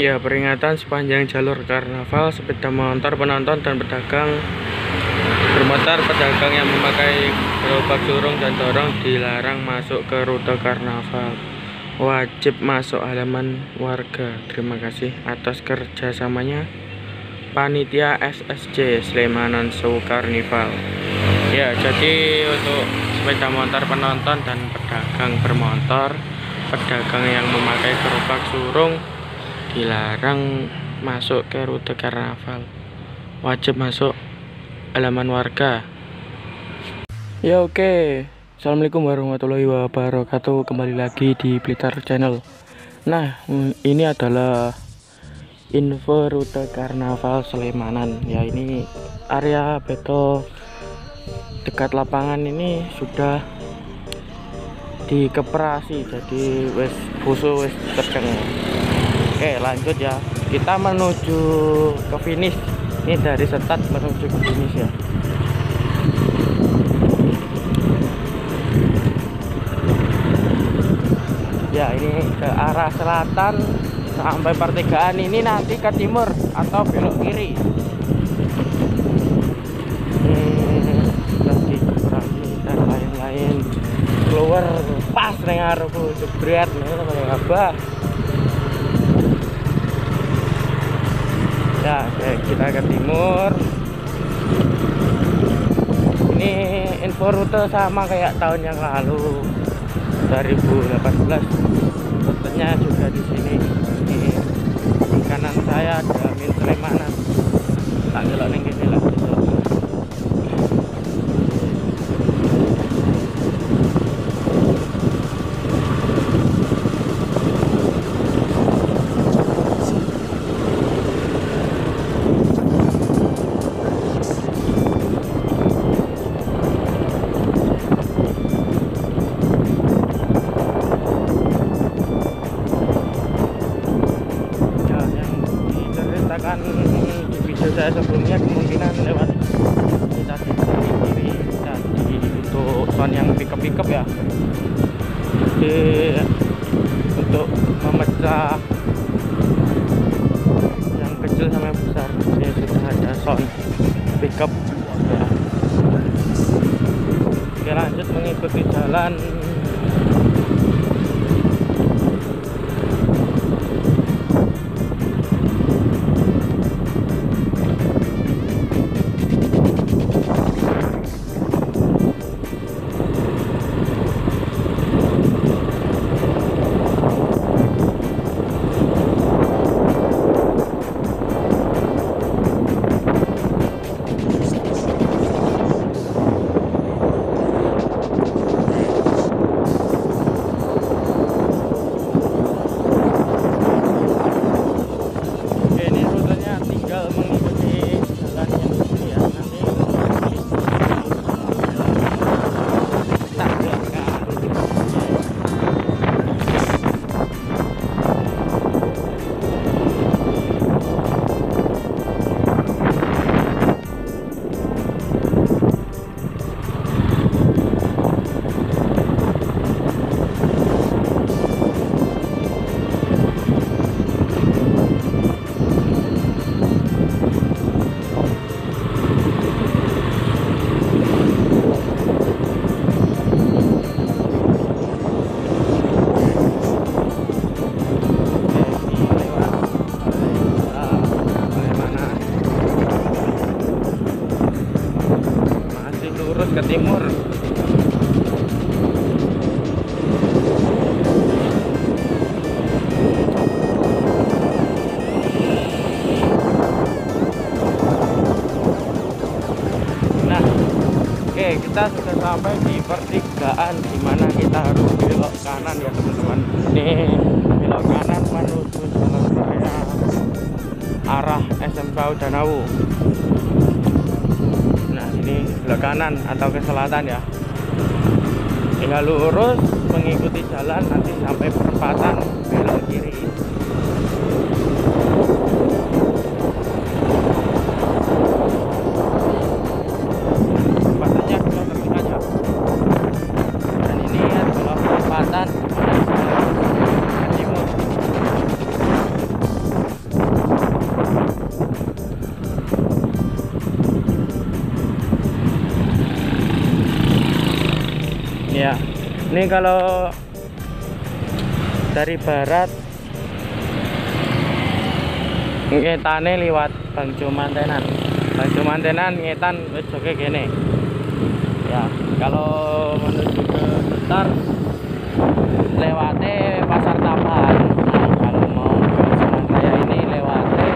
Ya, peringatan sepanjang jalur karnaval sepeda motor, penonton dan pedagang bermotor pedagang yang memakai gerobak surung dan dorong dilarang masuk ke rute karnaval. Wajib masuk halaman warga. Terima kasih atas kerjasamanya Panitia SSC Slemanan Show Karnival. Ya, jadi untuk sepeda motor penonton dan pedagang bermotor, pedagang yang memakai gerobak surung dilarang masuk ke rute karnaval wajib masuk halaman warga ya oke okay. Assalamualaikum warahmatullahi wabarakatuh. Kembali lagi di Blitar Channel. Nah ini adalah info rute karnaval Slemanan ya ini area beto dekat lapangan ini sudah dikeperasi. Jadi wes busu wes terkeng Oke lanjut ya. Kita menuju ke finish. Ini dari start menuju ke finish ya ya ini ke arah selatan sampai pertigaan ini nanti ke timur atau belok kiri. Ini lagi dan lain-lain. Keluar pas dengar aku jebret. Nih apa ya kita ke timur. Ini info rute sama kayak tahun yang lalu 2018 rutenya juga di sini ini kanan saya ada Min Slemanan tak gelok ning ya jadi untuk memecah yang kecil sama yang besar ini sudah ada sound pickup ya. oke lanjut mengikuti jalan ke timur. Nah oke kita sudah sampai di pertigaan di mana kita harus belok kanan ya teman-teman. Ini belok kanan menuju jalan raya arah SMK Danau belok kanan atau ke selatan ya. Tinggal lurus mengikuti jalan nanti sampai perempatan ini kalau dari barat ngetane liwat Bangjo Mantenan. Bangjo Mantenan ngetan wis oke gini. Ya kalau menuju ke Bentar lewatnya pasar tambahan nah, kalau mau ke Semarang Raya ini lewatnya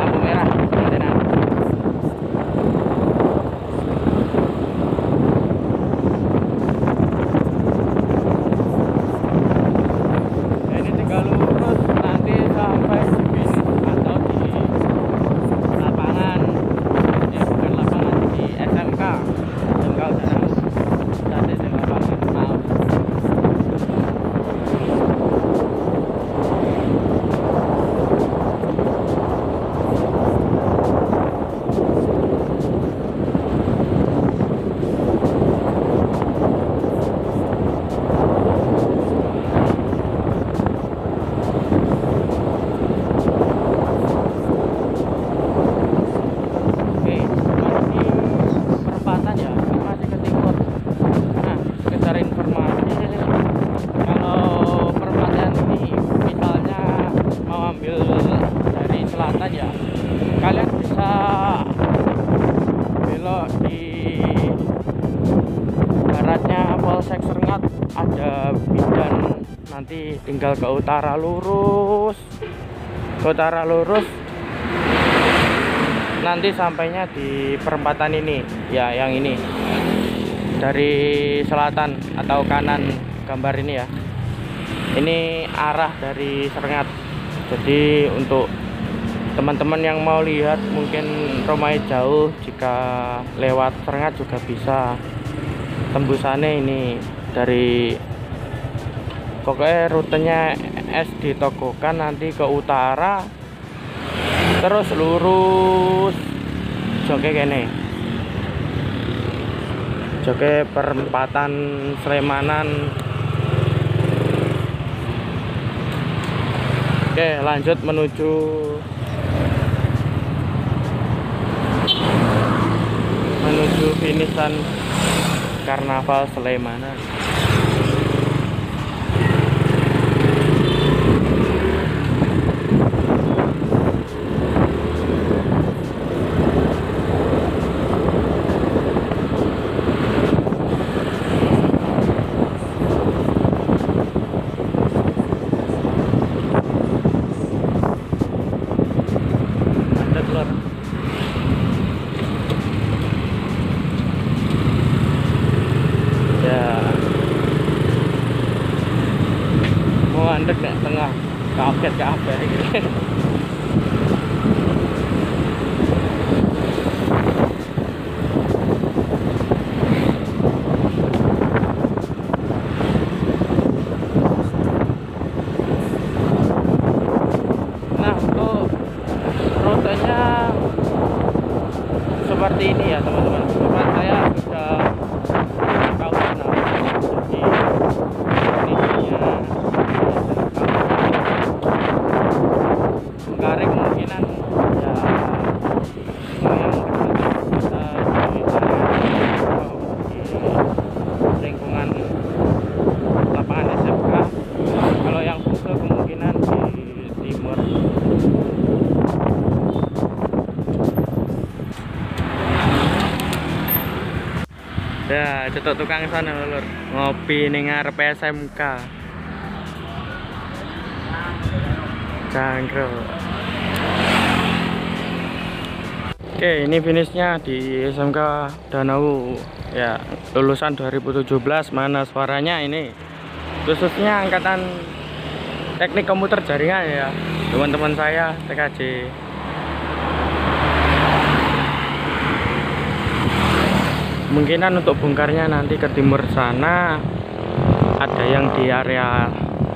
lampu merah Mantenan ini tinggal lurus nanti sampai di sini atau di lapangan ya bukan lapangan di SMK SMK udah tahu nanti di lapangan maaf Oke, masih perempatan ya, ini masih ke timur. Nah, sekedar informasi, kalau perempatan ini misalnya mau ambil dari selatan ya, kalian bisa belok di baratnya Polsek Serengat ada bidan nanti tinggal ke utara lurus. Ke utara lurus. Nanti sampainya di perempatan ini. Ya yang ini. Dari selatan atau kanan gambar ini ya. Ini arah dari Serengat. Jadi untuk teman-teman yang mau lihat mungkin rumahnya jauh jika lewat Serengat juga bisa. Tembusannya ini dari pokoknya rutenya es ditokokan nanti ke utara terus lurus. Joke kene. Joke perempatan Slemanan oke lanjut menuju menuju finishan karnaval Slemanan ya. Mau andek nek tengah kaget apa gitu nah untuk rutenya seperti ini ya teman-teman tempat saya sudah tahu namanya jadi ininya Mengkari kemungkinan ya yang bisa di di lingkungan lapangan SMK kalau yang Buka kemungkinan di timur Cetok tukang sana lur. Ngopi ning ngarep SMK. Cangkro. Oke, ini finishnya di SMK Danau. Ya, lulusan 2017 mana suaranya ini? Khususnya angkatan teknik komputer jaringan ya. Teman-teman saya TKJ. Kemungkinan untuk bongkarnya nanti ke timur sana. Ada yang di area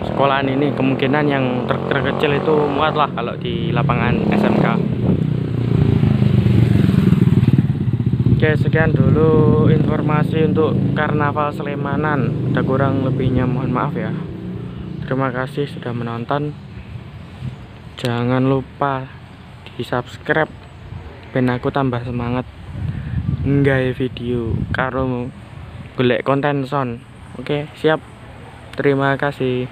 sekolahan ini kemungkinan yang truk-truk kecil itu muat lah kalau di lapangan SMK oke sekian dulu informasi untuk karnaval Slemanan ada kurang lebihnya mohon maaf ya. Terima kasih sudah menonton. Jangan lupa di subscribe ben aku tambah semangat nggawe video karo golek konten son Oke, siap. Terima kasih.